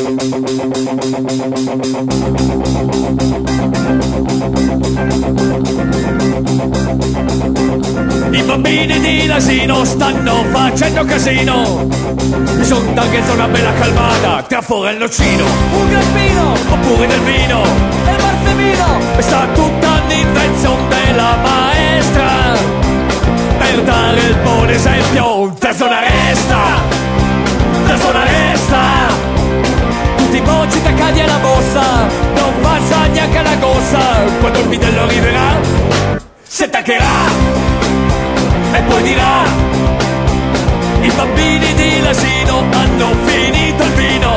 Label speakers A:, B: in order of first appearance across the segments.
A: I bambini di l'asino stanno facendo casino. Bisogna che c'è una bella calmata Tra fuori il nocino
B: Un grappino.
A: Oppure del vino
B: e il marzemino
A: È stata tutta un'invenzione della
B: taccati alla borsa
A: Non passa neanche la corsa. Quando il bidello arriverà Si attaccherà E poi dirà I bambini di l'asino hanno finito il vino.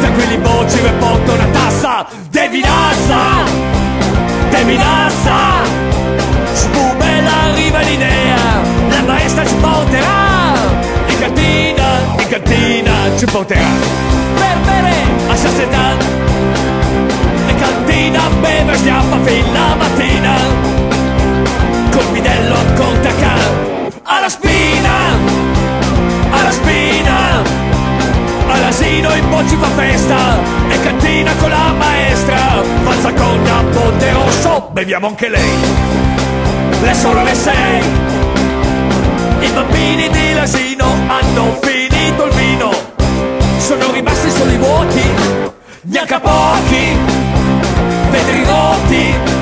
A: Tranquilli bocci e porto una tassa. Devi nassa Devi nassa. Spumela arriva l'idea La maestra ci porterà. In cantina, in cantina ci porterà
B: Per bere.
A: A sazietà E cantina beve schiappa fin la mattina. Col bidello ancora ca Alla spina Alla spina. All'asino in poi ci fa festa. E cantina con la maestra. Falsa cogna, ponte rosso. Beviamo anche lei. Le sono le sei. I bambini di l'asino hanno Petrinotti, Petrinotti